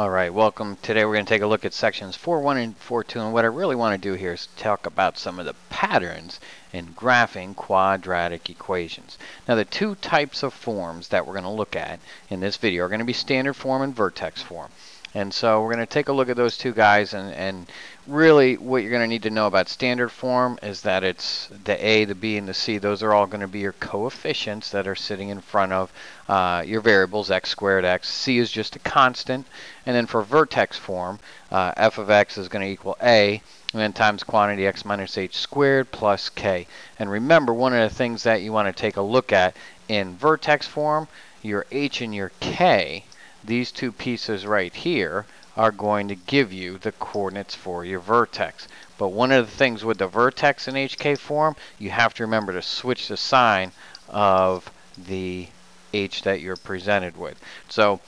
All right, welcome. Today we're going to take a look at sections 4.1 and 4.2 and what I really want to do here is talk about some of the patterns in graphing quadratic equations. Now the two types of forms that we're going to look at in this video are going to be standard form and vertex form. And so we're going to take a look at those two guys and, and really what you're going to need to know about standard form is that it's the A, the B, and the C. Those are all going to be your coefficients that are sitting in front of uh, your variables, x squared, x. C is just a constant. And then for vertex form, uh, f of x is going to equal A, and then times quantity x minus h squared plus k. And remember, one of the things that you want to take a look at in vertex form, your h and your k, these two pieces right here, are going to give you the coordinates for your vertex. But one of the things with the vertex in HK form, you have to remember to switch the sign of the H that you're presented with. So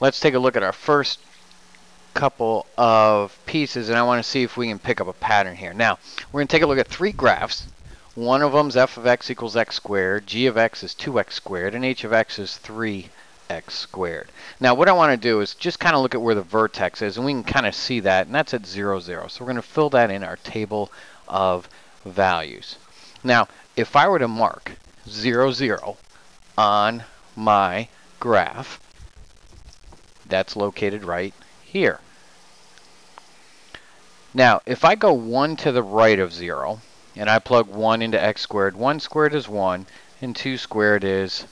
let's take a look at our first couple of pieces and I want to see if we can pick up a pattern here. Now, we're going to take a look at three graphs. One of them is f of x equals x squared, g of x is 2x squared, and h of x is 3 x squared. Now what I want to do is just kind of look at where the vertex is and we can kind of see that and that's at 0, 0. So we're going to fill that in our table of values. Now if I were to mark 0, 0 on my graph, that's located right here. Now if I go 1 to the right of 0 and I plug 1 into x squared, 1 squared is 1 and 2 squared is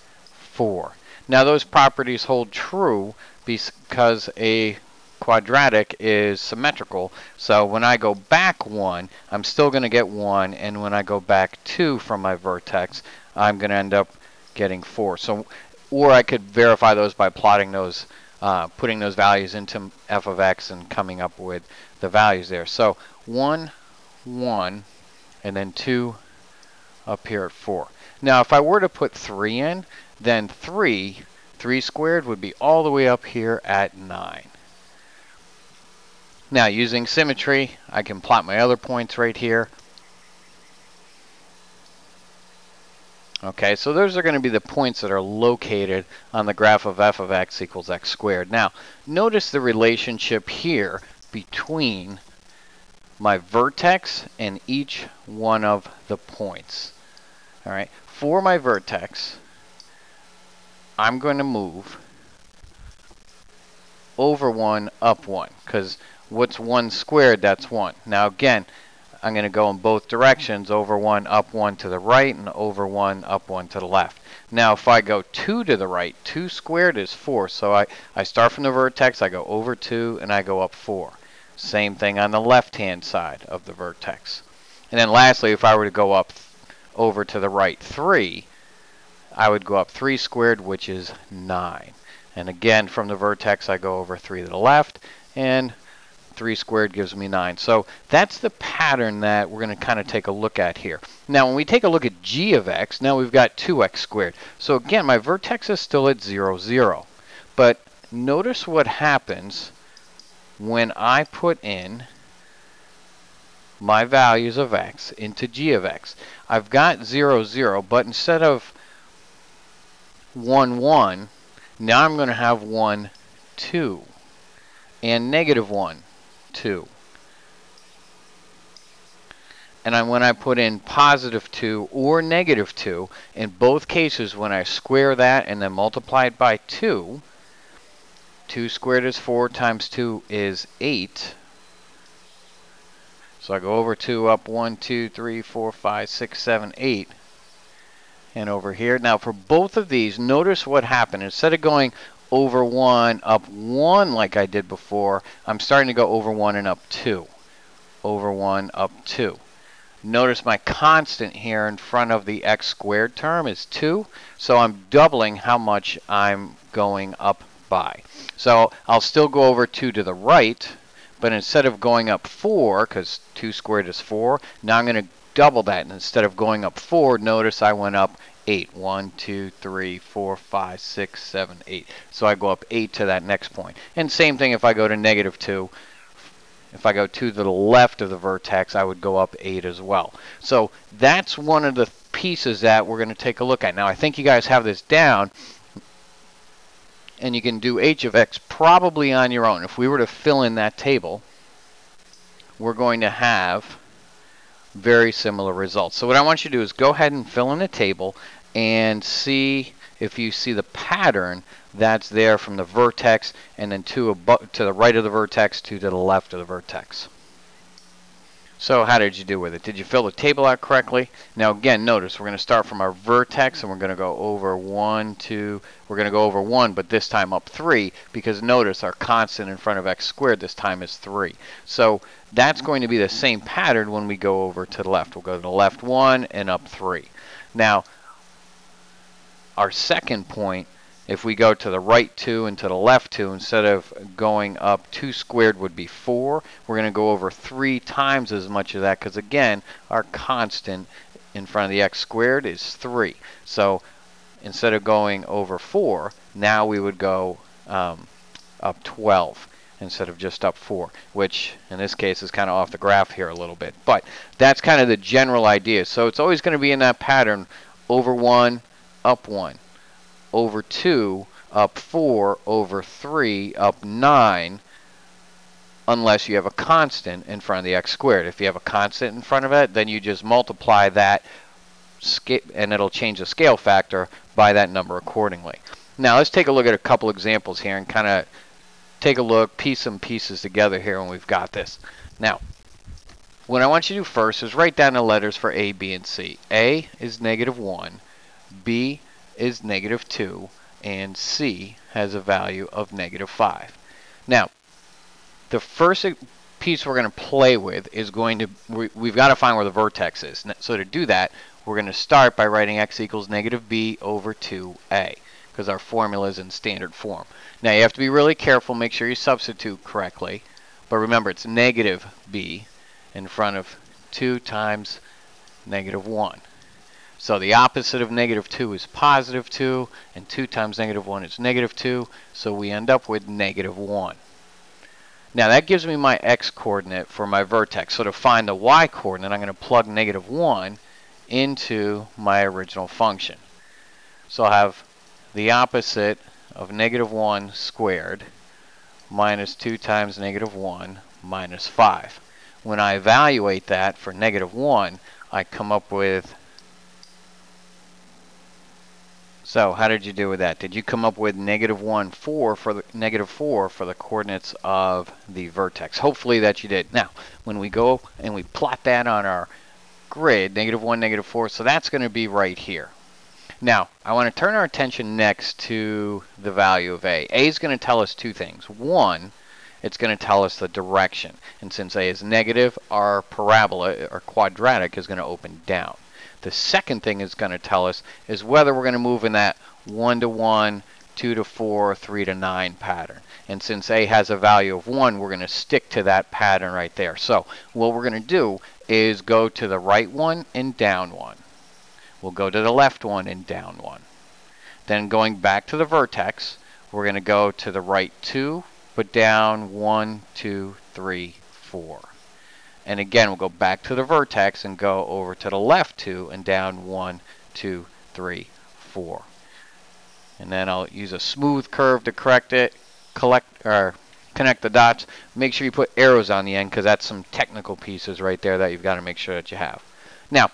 4. Now those properties hold true because a quadratic is symmetrical. So when I go back 1, I'm still going to get 1. And when I go back 2 from my vertex, I'm going to end up getting 4. So, Or I could verify those by plotting those, uh, putting those values into f of x and coming up with the values there. So 1, 1, and then 2 up here at 4. Now if I were to put 3 in, then 3, 3 squared would be all the way up here at 9. Now using symmetry, I can plot my other points right here. Okay, so those are going to be the points that are located on the graph of f of x equals x squared. Now, notice the relationship here between my vertex and each one of the points. All right, for my vertex, I'm going to move over 1, up 1, because what's 1 squared, that's 1. Now again, I'm going to go in both directions, over 1, up 1 to the right, and over 1, up 1 to the left. Now if I go 2 to the right, 2 squared is 4, so I, I start from the vertex, I go over 2, and I go up 4. Same thing on the left-hand side of the vertex. And then lastly, if I were to go up over to the right 3, I would go up 3 squared, which is 9. And again, from the vertex, I go over 3 to the left, and 3 squared gives me 9. So that's the pattern that we're going to kind of take a look at here. Now, when we take a look at g of x, now we've got 2x squared. So again, my vertex is still at 0, 0. But notice what happens when I put in my values of x into g of x. I've got 0, 0, but instead of 1, 1. Now I'm going to have 1, 2. And negative 1, 2. And I, when I put in positive 2 or negative 2, in both cases when I square that and then multiply it by 2, 2 squared is 4 times 2 is 8. So I go over 2, up 1, 2, 3, 4, 5, 6, 7, 8 and over here. Now for both of these, notice what happened. Instead of going over 1, up 1 like I did before, I'm starting to go over 1 and up 2. Over 1, up 2. Notice my constant here in front of the x squared term is 2, so I'm doubling how much I'm going up by. So I'll still go over 2 to the right, but instead of going up 4, because 2 squared is 4, now I'm going to double that. And instead of going up 4, notice I went up 8. 1, 2, 3, 4, 5, 6, 7, 8. So I go up 8 to that next point. And same thing if I go to negative 2. If I go 2 to the left of the vertex, I would go up 8 as well. So that's one of the pieces that we're going to take a look at. Now, I think you guys have this down. and you can do h of x probably on your own. If we were to fill in that table, we're going to have very similar results. So what I want you to do is go ahead and fill in a table and see if you see the pattern that's there from the vertex and then to, to the right of the vertex to, to the left of the vertex. So how did you do with it? Did you fill the table out correctly? Now again, notice we're going to start from our vertex and we're going to go over 1, 2, we're going to go over 1, but this time up 3 because notice our constant in front of x squared this time is 3. So that's going to be the same pattern when we go over to the left. We'll go to the left 1 and up 3. Now, our second point if we go to the right 2 and to the left 2, instead of going up 2 squared would be 4. We're going to go over 3 times as much of that because, again, our constant in front of the x squared is 3. So instead of going over 4, now we would go um, up 12 instead of just up 4, which in this case is kind of off the graph here a little bit. But that's kind of the general idea. So it's always going to be in that pattern over 1, up 1 over 2 up 4 over 3 up 9 unless you have a constant in front of the x squared. If you have a constant in front of it, then you just multiply that and it'll change the scale factor by that number accordingly. Now let's take a look at a couple examples here and kind of take a look, piece some pieces together here when we've got this. Now, what I want you to do first is write down the letters for A, B, and C. A is negative 1, B is negative 2 and C has a value of negative 5. Now, the first piece we're going to play with is going to, we, have got to find where the vertex is. So to do that, we're going to start by writing x equals negative b over 2a because our formula is in standard form. Now you have to be really careful, make sure you substitute correctly. But remember, it's negative b in front of 2 times negative 1. So the opposite of negative 2 is positive 2, and 2 times negative 1 is negative 2, so we end up with negative 1. Now that gives me my x-coordinate for my vertex. So to find the y-coordinate, I'm going to plug negative 1 into my original function. So I'll have the opposite of negative 1 squared minus 2 times negative 1 minus 5. When I evaluate that for negative 1, I come up with so how did you do with that? Did you come up with negative 1, 4 for the negative 4 for the coordinates of the vertex? Hopefully that you did. Now, when we go and we plot that on our grid, negative 1, negative 4, so that's going to be right here. Now, I want to turn our attention next to the value of A. A is going to tell us two things. One, it's going to tell us the direction. And since A is negative, our parabola, or quadratic, is going to open down. The second thing it's going to tell us is whether we're going to move in that 1 to 1, 2 to 4, 3 to 9 pattern. And since A has a value of 1, we're going to stick to that pattern right there. So what we're going to do is go to the right one and down one. We'll go to the left one and down one. Then going back to the vertex, we're going to go to the right 2, but down 1, 2, 3, 4. And again, we'll go back to the vertex and go over to the left two and down one, two, three, four. And then I'll use a smooth curve to correct it, collect or connect the dots. Make sure you put arrows on the end because that's some technical pieces right there that you've got to make sure that you have. Now,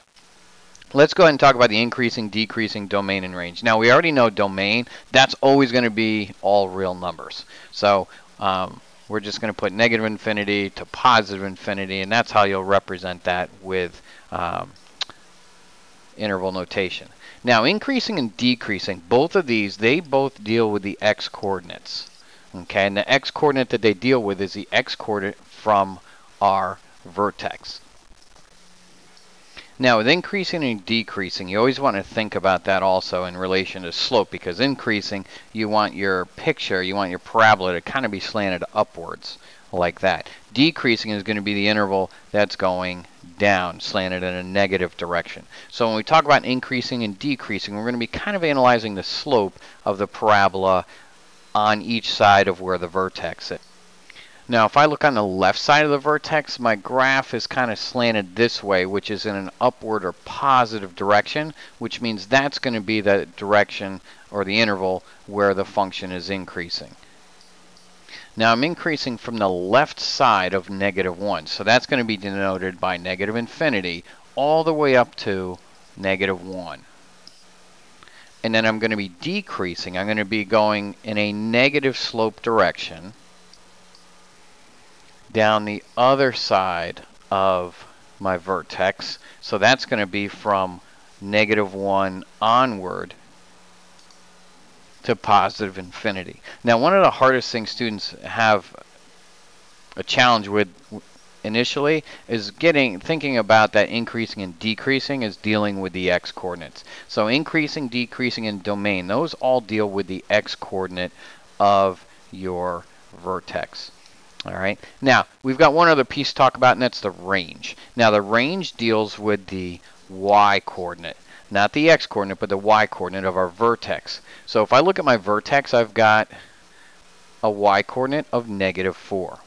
let's go ahead and talk about the increasing, decreasing domain and range. Now, we already know domain. That's always going to be all real numbers. So um, we're just going to put negative infinity to positive infinity, and that's how you'll represent that with um, interval notation. Now, increasing and decreasing, both of these, they both deal with the x-coordinates. Okay, and the x-coordinate that they deal with is the x-coordinate from our vertex. Now with increasing and decreasing, you always want to think about that also in relation to slope because increasing, you want your picture, you want your parabola to kind of be slanted upwards like that. Decreasing is going to be the interval that's going down, slanted in a negative direction. So when we talk about increasing and decreasing, we're going to be kind of analyzing the slope of the parabola on each side of where the vertex is. Now if I look on the left side of the vertex, my graph is kind of slanted this way, which is in an upward or positive direction, which means that's going to be the direction or the interval where the function is increasing. Now I'm increasing from the left side of negative 1, so that's going to be denoted by negative infinity all the way up to negative 1. And then I'm going to be decreasing. I'm going to be going in a negative slope direction down the other side of my vertex. So that's going to be from negative 1 onward to positive infinity. Now, one of the hardest things students have a challenge with initially is getting thinking about that increasing and decreasing is dealing with the x coordinates. So increasing, decreasing, and domain, those all deal with the x coordinate of your vertex. All right. Now, we've got one other piece to talk about, and that's the range. Now, the range deals with the y coordinate. Not the x coordinate, but the y coordinate of our vertex. So if I look at my vertex, I've got a y coordinate of negative 4.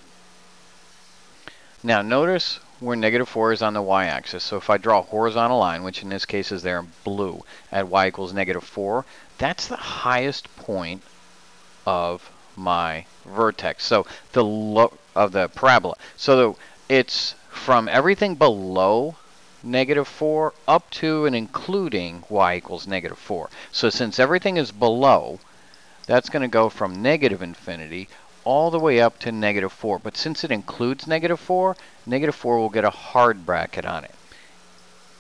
Now notice where negative 4 is on the y-axis. So if I draw a horizontal line, which in this case is there in blue, at y equals negative 4, that's the highest point of my vertex. So the low of the parabola. So it's from everything below negative 4 up to and including y equals negative 4. So since everything is below, that's going to go from negative infinity all the way up to negative 4. But since it includes negative 4, negative 4 will get a hard bracket on it.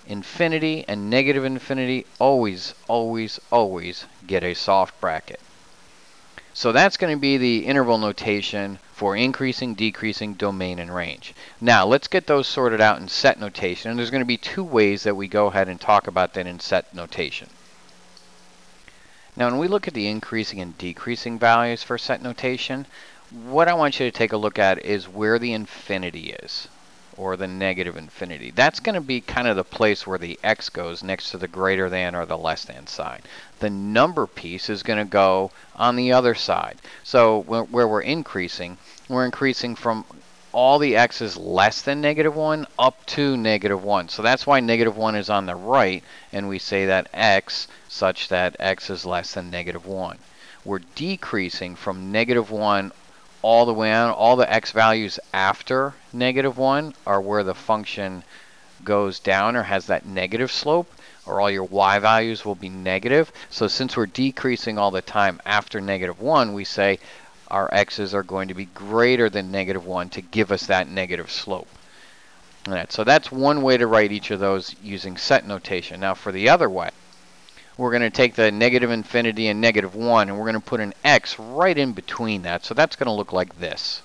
Infinity and negative infinity always, always, always get a soft bracket. So that's going to be the interval notation for increasing, decreasing, domain, and range. Now let's get those sorted out in set notation. And there's going to be two ways that we go ahead and talk about that in set notation. Now when we look at the increasing and decreasing values for set notation, what I want you to take a look at is where the infinity is or the negative infinity. That's going to be kind of the place where the x goes next to the greater than or the less than sign. The number piece is going to go on the other side. So where we're increasing, we're increasing from all the x's less than negative 1 up to negative 1. So that's why negative 1 is on the right, and we say that x such that x is less than negative 1. We're decreasing from negative 1 all the way on. All the x values after negative 1 are where the function goes down or has that negative slope or all your y values will be negative. So since we're decreasing all the time after negative 1, we say our x's are going to be greater than negative 1 to give us that negative slope. So that's one way to write each of those using set notation. Now for the other way, we're going to take the negative infinity and negative 1 and we're going to put an x right in between that. So that's going to look like this.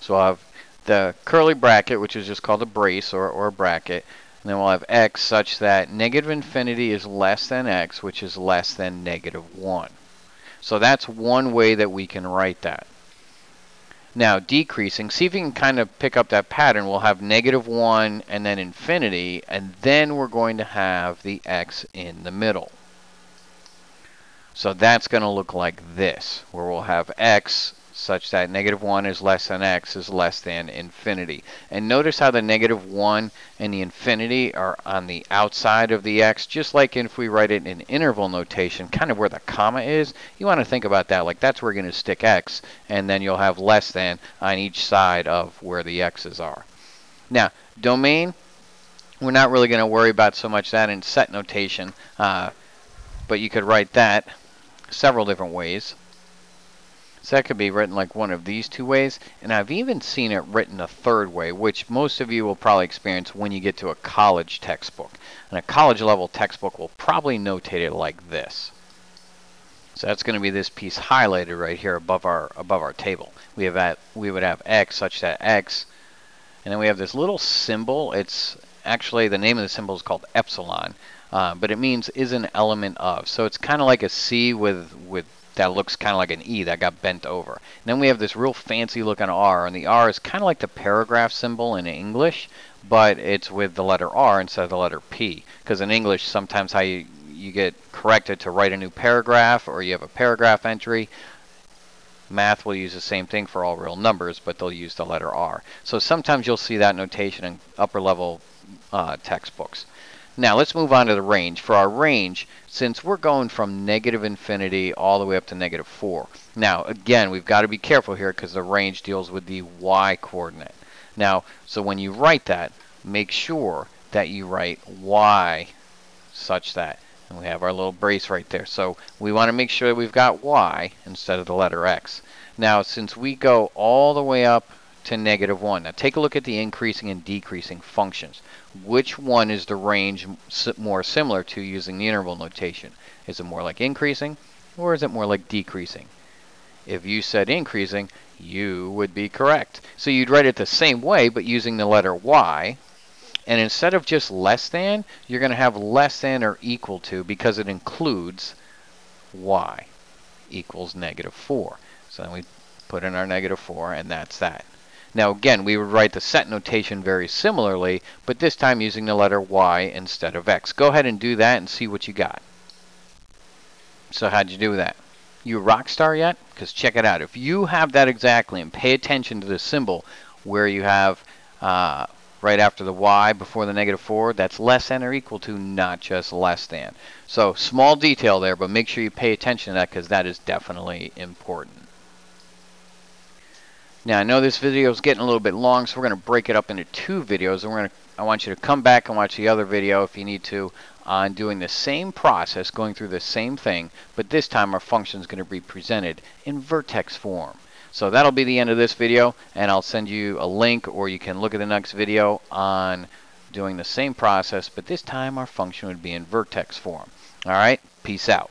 So I'll have the curly bracket, which is just called a brace or, or a bracket. And then we'll have x such that negative infinity is less than x, which is less than negative 1. So that's one way that we can write that. Now decreasing, see if you can kind of pick up that pattern. We'll have negative 1 and then infinity, and then we're going to have the x in the middle. So that's going to look like this, where we'll have x such that negative 1 is less than x is less than infinity. And notice how the negative 1 and the infinity are on the outside of the x, just like if we write it in interval notation, kind of where the comma is. You want to think about that, like that's where you're going to stick x, and then you'll have less than on each side of where the x's are. Now, domain, we're not really going to worry about so much that in set notation, uh, but you could write that several different ways. So that could be written like one of these two ways. And I've even seen it written a third way, which most of you will probably experience when you get to a college textbook. And a college level textbook will probably notate it like this. So that's going to be this piece highlighted right here above our above our table. We have at, we would have x such that x, and then we have this little symbol. It's actually the name of the symbol is called epsilon, uh, but it means is an element of. So it's kind of like a C with with that looks kind of like an E that got bent over. And then we have this real fancy looking R, and the R is kind of like the paragraph symbol in English, but it's with the letter R instead of the letter P. Because in English, sometimes how you, you get corrected to write a new paragraph, or you have a paragraph entry, Math will use the same thing for all real numbers, but they'll use the letter R. So sometimes you'll see that notation in upper level uh, textbooks. Now let's move on to the range. For our range, since we're going from negative infinity all the way up to negative 4. Now again, we've got to be careful here because the range deals with the y coordinate. Now, so when you write that, make sure that you write y such that. And we have our little brace right there. So we want to make sure that we've got y instead of the letter x. Now, since we go all the way up to negative 1, now take a look at the increasing and decreasing functions. Which one is the range more similar to using the interval notation? Is it more like increasing or is it more like decreasing? If you said increasing, you would be correct. So you'd write it the same way, but using the letter y. And instead of just less than, you're going to have less than or equal to because it includes y equals negative 4. So then we put in our negative 4, and that's that. Now again, we would write the set notation very similarly, but this time using the letter y instead of x. Go ahead and do that and see what you got. So how'd you do that? You a rock star yet? Because check it out. If you have that exactly and pay attention to the symbol where you have uh, right after the y before the negative 4, that's less than or equal to, not just less than. So small detail there, but make sure you pay attention to that because that is definitely important. Now I know this video is getting a little bit long, so we're going to break it up into two videos, and we're going to I want you to come back and watch the other video if you need to on doing the same process, going through the same thing, but this time our function is going to be presented in vertex form. So that'll be the end of this video, and I'll send you a link, or you can look at the next video on doing the same process, but this time our function would be in vertex form. All right, peace out.